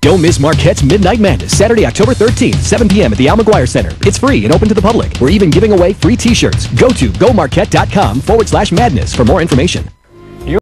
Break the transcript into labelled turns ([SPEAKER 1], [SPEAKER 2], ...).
[SPEAKER 1] Don't miss Marquette's Midnight Madness, Saturday, October 13th, 7 p.m. at the Al McGuire Center. It's free and open to the public. We're even giving away free t-shirts. Go to gomarquette.com forward slash madness for more information.